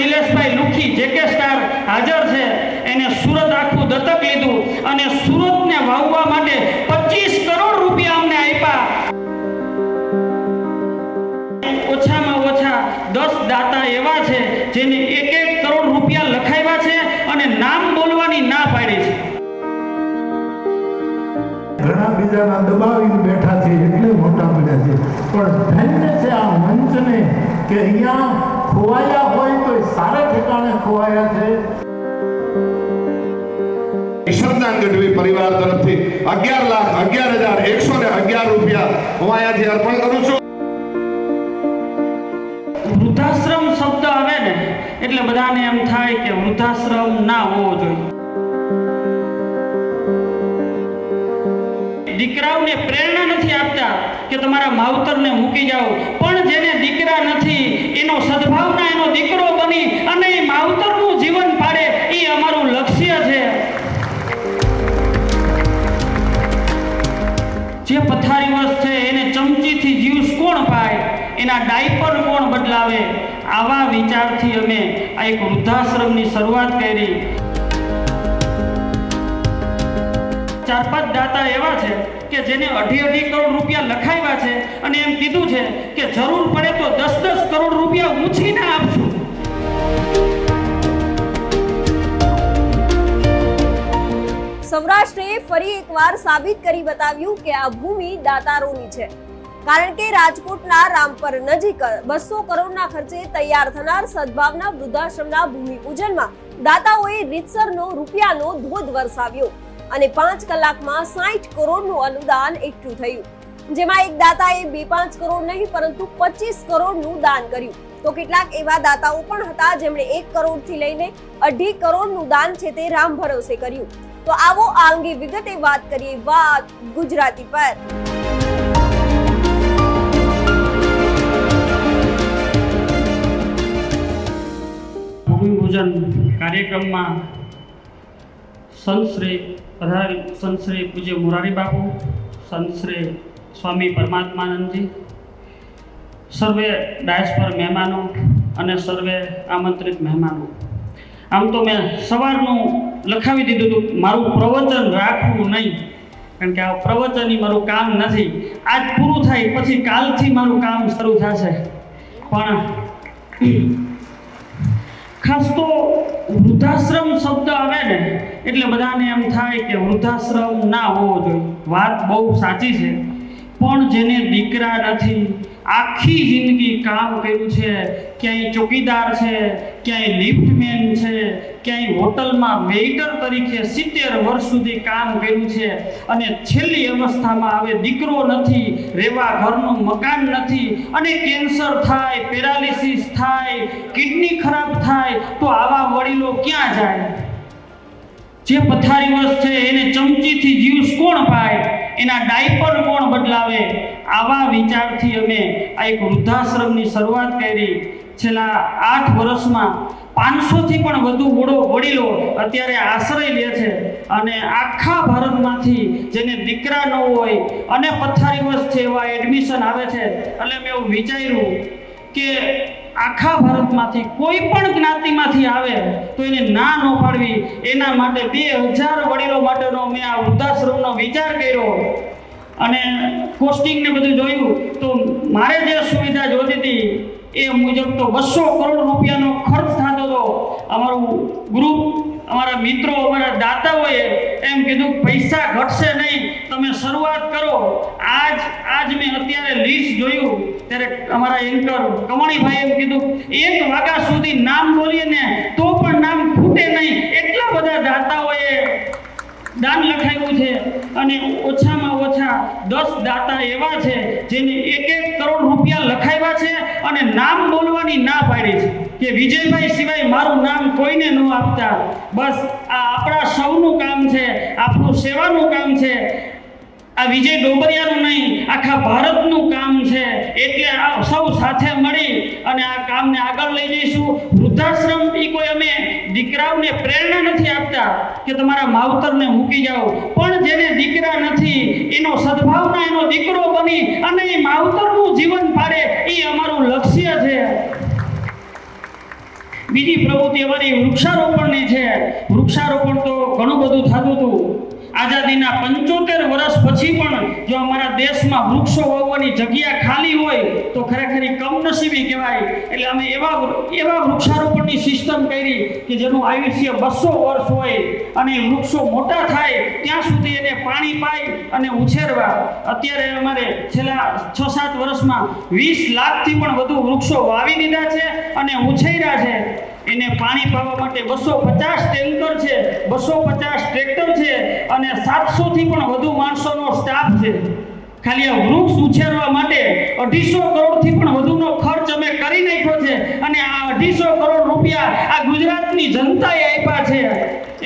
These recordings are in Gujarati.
શૈલેષભાઈ લુખી, જેકે સ્ટાર હાજર છે, એને સુરત આખું દત્તક લીધું અને સુરતને વાવવા માટે પચીસ કરોડ રૂપિયા અમને આપ્યા. ઓછામાં ઓછા દસ દાતા એવા છે, જેને એક એક કરોડ રૂપિયા લખાવ્યા છે અને નામ બોલવાની ના પાડી છે. ઘણા બીજાના દબાવીને બેઠા છે, એટલે મોટા બન્યા છે. પણ ધન્ય છે આ મંચને કે અહીંયા ખોવાયા ઠેકાણે ખોવાયા છે. ઈશ્વરદાન ગઢવી પરિવાર તરફથી અગિયાર લાખ અગિયાર હજાર એકસો ને અગિયાર રૂપિયા હું અહીંયાથી અર્પણ કરું છું. વૃદ્ધાશ્રમ શબ્દ આવે ને એટલે બધાને એમ થાય કે વૃદ્ધાશ્રમ ના હોવો જોઈએ. દીકરાઓને પ્રેરણા નથી આપતા કે તમારા માવતરને મૂકી જાઓ. પણ જેને દીકરા નથી, એનો સદભાવના એનો દીકરો બની અને એ માવતરનું જીવન પાડે, એ અમારું લક્ષ્ય છે. જે પથારીવશ છે, એને ચમચીથી જ્યુસ કોણ પાય? એના ડાયપર કોણ બદલાવે? આવા વિચારથી અમે આ એક વૃદ્ધાશ્રમની શરૂઆત કરી. ચાર પાંચ દાતા એવા છે કે જેને અઢી અઢી કરોડ રૂપિયા લખાવ્યા છે અને એમ કીધું છે કે જરૂર પડે તો દસ દસ કરોડ રૂપિયા ઊંચીને આપશું. સૌરાષ્ટ્રે ફરી એકવાર સાબિત કરી બતાવ્યું કે આ ભૂમિ દાતારોની છે. કારણ કે રાજકોટના રામપર નજીક બસો કરોડના ખર્ચે તૈયાર થનાર સદભાવના વૃદ્ધાશ્રમના ભૂમિપૂજનમાં દાતાઓએ રીતસરનો રૂપિયાનો ધોધ વરસાવ્યો. અને પાંચ કલાકમાં સાઠ કરોડનું અનુદાન એકઠું થયું. જેમાં એક દાતાએ બે પાંચ કરોડ નહીં, પરંતુ પચીસ કરોડનું દાન કર્યું. તો કેટલાક એવા દાતાઓ પણ હતા જેમણે એક કરોડથી લઈને અઢી કરોડનું દાન છે તે રામ ભરોસે કર્યું. તો આવો આ અંગે વિગતે વાત કરીએ વાત ગુજરાતી પર. ભૂમિપૂજન કાર્યક્રમમાં સંત શ્રી પધારી સંત શ્રી પૂજ્ય મોરારી બાપુ, સંત સ્વામી પરમાત્માનંદજી, સર્વે ડાયસ મહેમાનો અને સર્વે આમંત્રિત મહેમાનો. આમ તો મેં સવારનું લખાવી દીધું હતું, મારું પ્રવચન રાખવું નહીં, કારણ કે આ પ્રવચન મારું કામ નથી. આજ પૂરું થાય, પછી કાલથી મારું કામ શરૂ થશે. પણ ખાસ તો એટલે બધાને એમ થાય કે વૃદ્ધાશ્રમ ના હોવો જોઈએ. વાત બહુ સાચી છે. પણ જેને દીકરા નથી, આખી જિંદગી કામ કર્યું છે, ક્યાંય ચોકીદાર છે, ક્યાંય લિફ્ટમેન છે, ક્યાંય હોટલમાં વેઇટર તરીકે સિત્તેર વર્ષ સુધી કામ કર્યું છે અને છેલ્લી અવસ્થામાં હવે દીકરો નથી, રહેવા ઘરનું મકાન નથી અને કેન્સર થાય, પેરાલિસિસ થાય, કિડની ખરાબ થાય, તો આવા વડીલો ક્યાં જાય? જે પથારીવશ છે, એને ચમચીથી જ્યુસ કોણ પાય એના ડાયપર કોણ બદલાવે? આવા વિચારથી અમે આ એક વૃદ્ધાશ્રમની શરૂઆત કરી. છેલ્લા આઠ વર્ષમાં પાંચસોથી પણ વધુ વડો વડીલો અત્યારે આશ્રય લે છે અને આખા ભારતમાંથી જેને દીકરા ન હોય અને પથારી વર્ષ છે એવા એડમિશન આવે છે. એટલે મેં એવું વિચાર્યું કે આખા ભારતમાંથી કોઈ પણ જ્ઞાતિમાંથી આવે, તો એને ના ન પાડવી એના માટે બે હજાર વડીલો માટેનો મેં આ વૃદ્ધાશ્રમનો વિચાર કર્યો. અને કોસ્ટિંગ ને બધું જોયું, તો મારે જે સુવિધા જોતી હતી, એ મુજબ તો બસો કરોડ રૂપિયાનો ખર્ચ થતો હતો. અમારું ગ્રુપ અમારા મિત્રો, અમારા દાતાઓએ એમ કીધું, પૈસા ઘટશે નહીં, તમે શરૂઆત કરો. આજ આજ મેં અત્યારે લિસ્ટ જોયું, ત્યારે અમારા એન્કર કમણીભાઈ એમ કીધું, એક વાગ્યા સુધી નામ બોલીએ ને, તો પણ નામ ખૂટે નહીં. એટલા બધા દાતાઓએ દાન લખાયું છે અને ઓછામાં ઓછા દસ દાતા એવા છે જેને એક એક કરોડ રૂપિયા લખાવ્યા છે અને નામ બોલવાની ના પાડી છે. કે વિજયભાઈ સિવાય મારું નામ કોઈને ન આપતા. બસ આ આપણા સૌનું કામ છે, આપણું સેવાનું કામ છે. આ વિજય ડોબરિયાનું નહીં, આખા ભારતનું કામ છે. એટલે આ સૌ સાથે મળી અને આ કામને આગળ લઈ જઈશું. વૃદ્ધાશ્રમ એ કોઈ અમે દીકરાઓને પ્રેરણા નથી આપતા કે તમારા માવતરને મૂકી જાઓ. પણ જેને દીકરા નથી, એનો સદભાવના એનો દીકરો બની અને એ માવતરનું જીવન પાડે, એ અમારું લક્ષ્ય છે. બીજી પ્રવૃત્તિ અમારી વૃક્ષારોપણની છે. વૃક્ષારોપણ તો ઘણું બધું થતું હતું. આઝાદીના પંચોતેર વર્ષ પછી પણ જો અમારા દેશમાં વૃક્ષો વાવવાની જગ્યા ખાલી હોય, તો ખરેખર કમનસીબી કહેવાય. એટલે અમે એવા એવા વૃક્ષારોપણની સિસ્ટમ કરી કે જેનું આયુષ્ય બસો વર્ષ હોય અને વૃક્ષો મોટા થાય, ત્યાં સુધી એને પાણી પાઈ અને ઉછેરવા. અત્યારે અમારે છેલ્લા છ સાત વર્ષમાં વીસ લાખથી પણ વધુ વૃક્ષો વાવી દીધા છે અને ઉછેર્યા છે. એને પાણી પાવા માટે બસો પચાસ ટેન્કર છે, બસો પચાસ ટ્રેક્ટર છે અને સાતસોથી પણ વધુ માણસોનો સ્ટાફ છે. ખાલી આ વૃક્ષ ઉછેરવા માટે અઢીસો કરોડથી પણ વધુનો ખર્ચ અમે કરી નાખ્યો છે અને આ અઢીસો કરોડ રૂપિયા આ ગુજરાતની જનતાએ આપ્યા છે.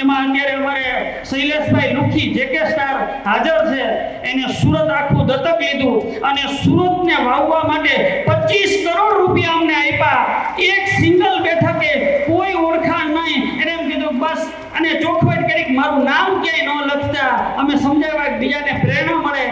એમાં અત્યારે અમારે શૈલેષભાઈ લુખી, જેકે સ્ટાર હાજર છે. એને સુરત આખું દત્તક લીધું અને સુરતને વાવવા માટે પચીસ કરોડ રૂપિયા અમને આપ્યા. એક સિંગલ બેઠકે કોઈ ઓળખાણ નહીં. એને એમ કીધું, બસ. અને ચોખવટ કરી મારું નામ ક્યાંય ન લખતા. અમે સમજાવ્યા કે બીજાને પ્રેરણા મળે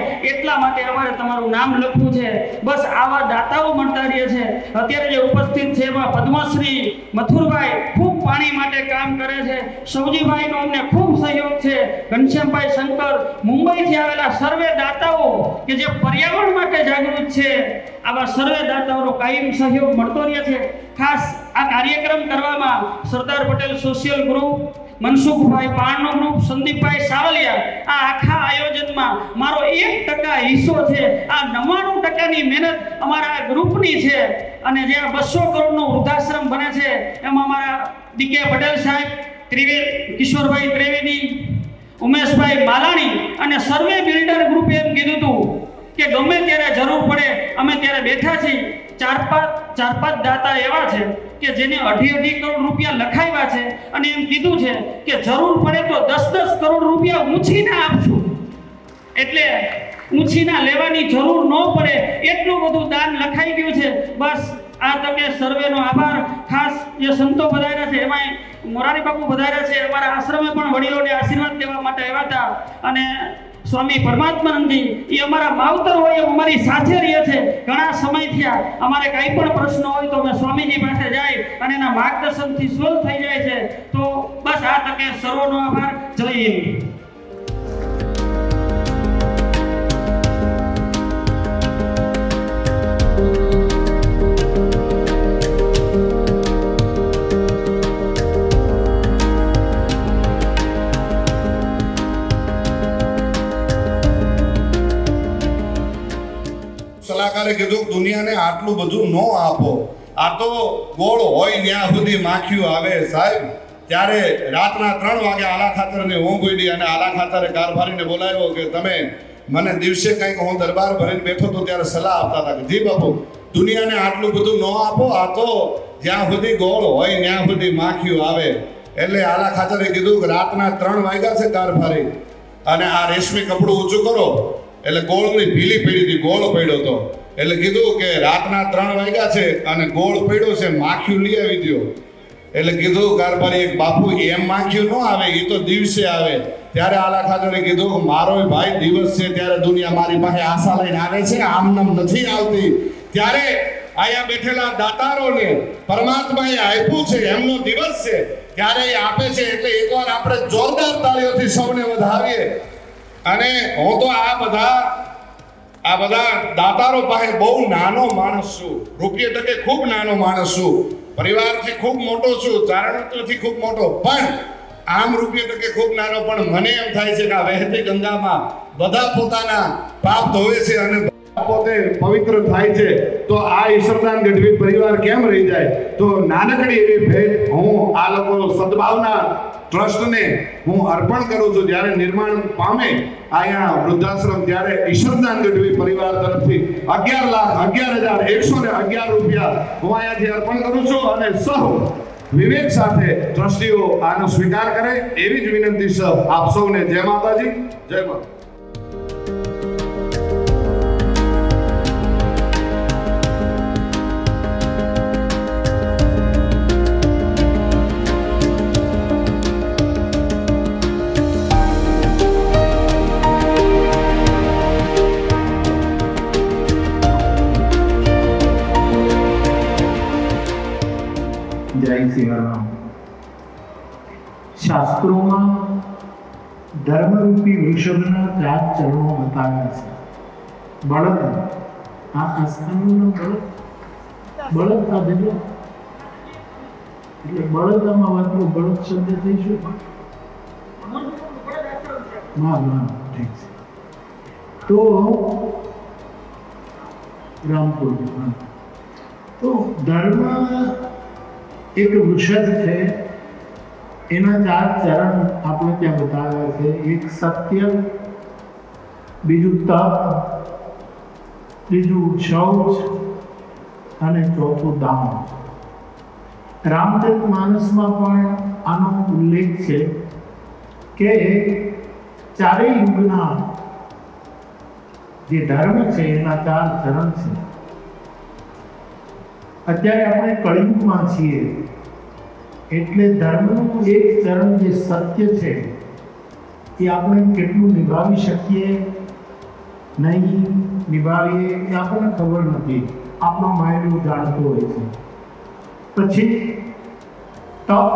એટલા માટે અમારે તમારું નામ લખવું છે. બસ આવા દાતાઓ મળતા રહે છે. અત્યારે જે ઉપસ્થિત છે એમાં પદ્મશ્રી મથુરભાઈ ખૂબ પાણી માટે કામ કરે છે. સૌજીભાઈનો અમને ખૂબ સહયોગ છે. ઘનશ્યામભાઈ શંકર મુંબઈથી આવેલા સર્વે દાતાઓ કે જે પર્યાવરણ માટે જાગૃત છે, આવા સર્વે દાતાઓનો કાયમ સહયોગ મળતો રહે છે. ખાસ આ કાર્યક્રમ કરવામાં સરદાર પટેલ સોશિયલ ગ્રુપ મનસુખભાઈ પાણનો ગ્રુપ સંદીપભાઈ સાવલિયા, આ આખા આયોજનમાં મારો એક ટકા હિસ્સો છે. આ નવ્વાણું ટકાની મહેનત અમારા ગ્રુપની છે. અને જે બસો બસો કરોડનો વૃદ્ધાશ્રમ બને છે, એમાં અમારા ડીકે પટેલ સાહેબ ત્રિવેદ કિશોરભાઈ ત્રિવેદી, ઉમેશભાઈ માલાણી અને સર્વે બિલ્ડર ગ્રુપે એમ કીધું હતું કે ગમે ત્યારે જરૂર પડે, અમે ત્યારે બેઠા છીએ. ચાર પાંચ ચાર પાંચ દાતા એવા છે કે જેને અઢી અઢી કરોડ રૂપિયા લખાવ્યા છે. અને એમ કીધું છે કે જરૂર પડે તો દસ દસ કરોડ રૂપિયા ઊંચીને આપશું. એટલે ઊંચીના લેવાની જરૂર ન પડે. એટલું બધું દાન લખાઈ ગયું છે. બસ આ તકે સર્વેનો આભાર. ખાસ જે સંતો પધાર્યા છે, એમાંય મોરારી બાપુ બધાર્યા છે. અમારા આશ્રમે પણ વડીલોને આશીર્વાદ દેવા માટે આવ્યા હતા. અને સ્વામી પરમાત્માનંદજી, એ અમારા માવતર હોય એમ અમારી સાથે રહે છે. ઘણા સમય થયા. અમારે કાંઈ પણ પ્રશ્ન હોય તો અમે સ્વામીજી પાસે જાય અને એના માર્ગદર્શનથી સોલ્વ થઈ જાય છે. તો બસ આ તકે સર્વનો આભાર. હિન્દ. સલાહકારે કીધું, દુનિયાને આટલું બધું ન આપો. આ તો ગોળ હોય ત્યાં સુધી માખીઓ આવે સાહેબ. ત્યારે રાતના ત્રણ વાગે આલા ખાતરને ઊંઘ ઉડી અને આલા ખાતરે કારભારીને બોલાવ્યો કે, તમે મને દિવસે કંઈક હું દરબાર ભરીને બેઠો તો ત્યારે સલાહ આપતા હતા કે, જી બાપુ, દુનિયાને આટલું બધું ન આપો, આ તો જ્યાં સુધી ગોળ હોય ત્યાં સુધી માખીઓ આવે. એટલે આલા ખાતરે કીધું કે, રાતના ત્રણ વાગ્યા છે કારભારી અને આ રેશમી કપડું ઊંચું કરો. એટલે ગોળની ભીલી પડી હતી ગોળ પડ્યો હતો એટલે કીધું કે રાતના ત્રણ વાગ્યા છે અને ગોળ પડ્યો છે માખીયું લઈ આવી દો એટલે કીધું કારભારી એક બાપુ એમ માખ્યું ન આવે એ તો દિવસે આવે. ત્યારે આલા ખાતરે કીધું કે મારો ભાઈ દિવસ છે ત્યારે દુનિયા મારી પાસે આશા લઈને આવે છે આમનામ નથી આવતી. ત્યારે અહીંયા બેઠેલા દાતારોને પરમાત્માએ આપ્યું છે, એમનો દિવસ છે. ત્યારે એ આપે છે, એટલે એકવાર આપણે જોરદાર તાળીઓથી સૌને વધાવીએ. અને હું તો આ બધા આ બધા દાતારો પાસે બહુ નાનો માણસ છું. રૂપિયે ટકે ખૂબ નાનો માણસ છું. પરિવારથી ખૂબ મોટો છું. ચારણત્વથી ખૂબ મોટો. પણ આમ રૂપિયા ટકે ખૂબ નાનો, પણ મને એમ થાય છે કે આ વહેતી ગંગામાં બધા પોતાના પાપ ધોવે છે અને પોતે પવિત્ર થાય છે. તો આ ઈશ્વરદાન ગઢવી પરિવાર કેમ રહી જાય? તો નાનકડી એવી ભેટ હું આ લોકો સદભાવના ટ્રસ્ટને હું અર્પણ કરું છું. જ્યારે નિર્માણ પામે અહીંયા વૃદ્ધાશ્રમ, ત્યારે ઈશ્વરદાન ગઢવી પરિવાર તરફથી અગિયાર લાખ, અગિયાર હજાર એકસો ને અગિયાર રૂપિયા હું અહીંયાથી અર્પણ કરું છું અને સૌ વિવેક સાથે ટ્રસ્ટીઓ આનો સ્વીકાર કરે એવી જ વિનંતી સૌ આપ સૌને. જય માતાજી. જય માતા જય સિયારામ શાસ્ત્રોમાં ધર્મરૂપી વૃષભના ચાર ચરણો બતાવ્યા છે બળદ આ આસ્થાનનો બળદ બળદ ખાધેલો એટલે બળદામાં વાતનો બળદ શબ્દ થઈ શું હા હા ઠીક છે તો રામપુર હા તો ધર્મ એક વૃષભ છે. એના ચાર ચરણ આપણે ત્યાં બતાવ્યા છે. એક સત્ય, બીજું તપ, ત્રીજું શૌચ અને ચોથું દાન. રામચરિત માનસમાં પણ આનો ઉલ્લેખ છે કે ચારેય યુગના જે ધર્મ છે, એના ચાર ચરણ છે. અત્યારે આપણે કળિયુગમાં છીએ. એટલે ધર્મનું એક ચરણ જે સત્ય છે, એ આપણે કેટલું નિભાવી શકીએ? નહીં નિભાવીએ એ આપણને ખબર નથી. આપણો માઇન્ડ જાણતું હોય છે. પછી તપ.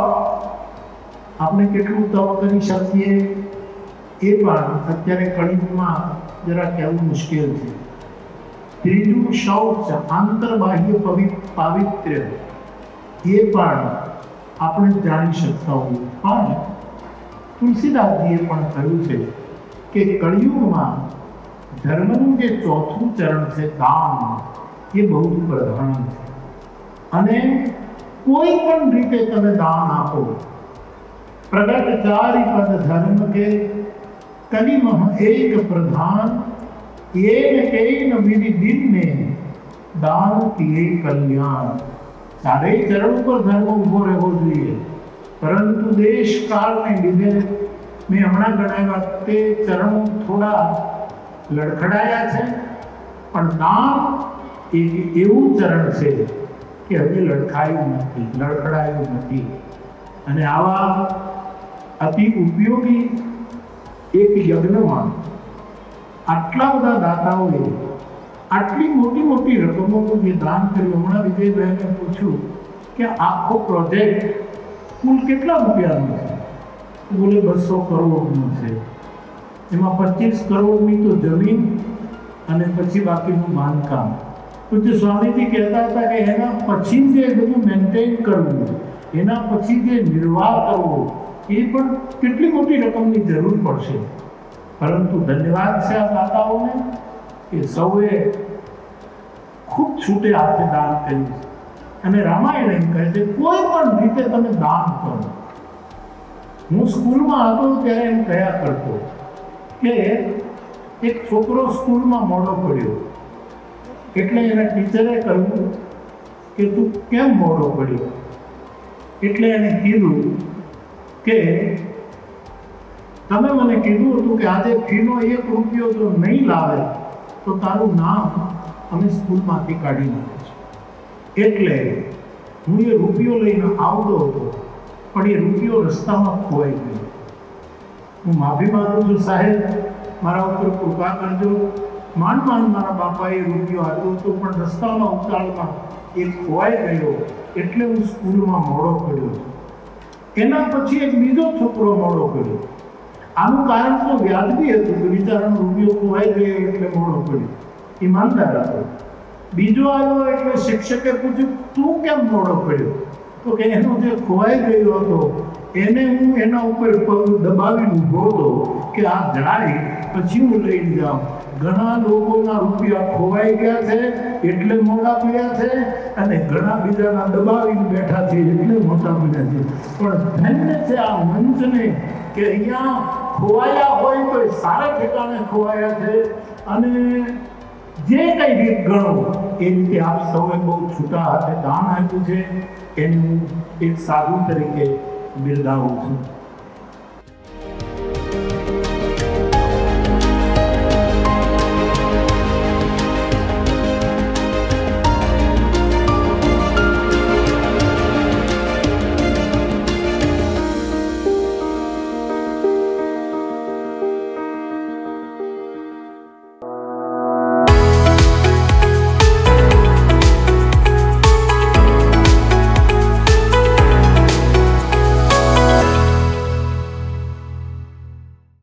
આપણે કેટલું તપ કરી શકીએ? એ પણ અત્યારે કળિયુગમાં જરા કહેવું મુશ્કેલ છે. ત્રીજું શૌચ આંતરબાહ્ય પવિ- પાવિત્ર્ય. એ પણ આપણે જાણી શકતા હોઈએ. પણ તુલસીદાસજીએ પણ કહ્યું છે કે કળિયુગમાં ધર્મનું જે ચોથું ચરણ છે દાન એ બહુ પ્રધાન છે. અને કોઈ પણ રીતે તમે દાન આપો પ્રગટ ચારી પદ ધર્મ કે કલિમહ એક પ્રધાન એન કેન વિધિ દિનને દાન કિએ કલ્યાણ. ચારેય ચરણ ઉપર ધર્મ ઊભો રહેવો જોઈએ. પરંતુ દેશ કાળને લીધે મેં હમણાં ગણાવ્યા તે ચરણો થોડા લડખડાયા છે, પણ દાન એક એવું ચરણ છે કે હવે લડખાયું નથી, લડખડાયું નથી. અને આવા અતિ ઉપયોગી એક યજ્ઞમાં આટલા બધા દાતાઓએ આટલી મોટી મોટી રકમોનું જે દાન કર્યું, હમણાં વિજયભાઈને પૂછ્યું કે આખો પ્રોજેક્ટ કુલ કેટલા રૂપિયાનો છે? બોલે, બસો કરોડનો છે. એમાં પચીસ કરોડની તો જમીન અને પછી બાકીનું બાંધકામ. પૂજ્ય સ્વામીજી કહેતા હતા કે એના પછી જે બધું મેન્ટેન કરવું, એના પછી જે નિર્વાહ કરવો, એ પણ કેટલી મોટી રકમની જરૂર પડશે? પરંતુ ધન્યવાદ છે આ દાતાઓને કે સૌએ ખૂબ છૂટે હાથે દાન કર્યું છે. અને રામાયણ એમ કહે છે, કોઈ પણ રીતે તમે દાન કરો. હું સ્કૂલમાં હતો ત્યારે એમ કહ્યા કરતો કે એક છોકરો સ્કૂલમાં મોડો પડ્યો. એટલે એના ટીચરે કહ્યું કે તું કેમ મોડો પડ્યો? એટલે એને કીધું કે તમે મને કીધું હતું કે આજે ફીનો એક રૂપિયો જો નહીં લાવે, તો તારું નામ અમે સ્કૂલમાંથી કાઢી નાખીશું એટલે હું એ રૂપિયો લઈને આવતો હતો, પણ એ રૂપિયો રસ્તામાં ખોવાઈ ગયો. હું માફી માંગુ છું સાહેબ, મારા ઉપર કૃપા કરજો. માંડ માંડ મારા બાપાએ રૂપિયો આપ્યો હતો, પણ રસ્તામાં ઉતાળમાં એ ખોવાઈ ગયો એટલે હું સ્કૂલમાં મોડો કર્યો. એના પછી એક બીજો છોકરો મોડો પડ્યો આનું કારણ તો વ્યાજબી હતું કે બિચારાનો રૂપિયો ખોવાઈ ગયો એટલે મોડો પડ્યો. ઈમાનદાર હતો. બીજો આવ્યો એટલે શિક્ષકે પૂછ્યું, તું કેમ મોડો પડ્યો? તો કે એનો જે ખોવાઈ ગયો હતો, એને હું એના ઉપર પગ દબાવી ઊભો હતો કે આ જાય પછી હું લઈને જાઉં. ઘણા લોકોના રૂપિયા ખોવાઈ ગયા છે, એટલે મોડા પડ્યા છે, અને ઘણા બીજાના દબાવીને બેઠા છે, એટલે મોટા પડ્યા છે. પણ ધન્ય છે આ મંચને કે અહીંયા ખોવાયા હોય તો એ સારા ઠેકાણે ખોવાયા છે. અને જે કઈ રીત ગણો એ રીતે આપ સૌએ બહુ છૂટા હાથે દાન આપ્યું છે, એનું એક સાધુ તરીકે બિરદાવું છું.